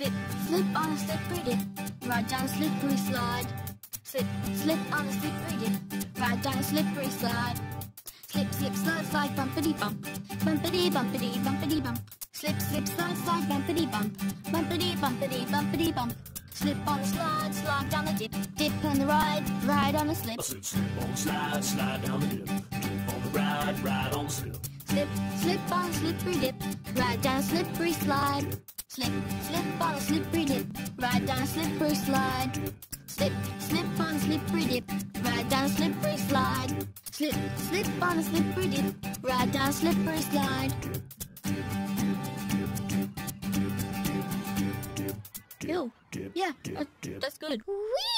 Slip, slip on a slippery dip. Ride down a slippery slide. Slip, slip on a slippery dip. Ride down a slippery slide. Slip, slip, slide, slide, bumpity bump. Bumpity, bumpity, bumpity bump. Slip, slip, slide, slide, bumpity bump. Bumpity, bumpity, bumpity bump. Slip on a slide, slide down a dip. Dip on the ride, ride on a slip. Slip, slip on the slide, slide down the dip. Dip on the ride, ride on the slip. Slip, slip on a slippery dip. Ride down a slippery slide. Slip, slip on a slippery dip. Ride down a slippery slide. Slip, slip on a slippery dip. Ride down a slippery slide. Slip, slip on a slippery dip. Ride down a slippery slide. Ew. Dip, Yeah, uh, that's good. Whee!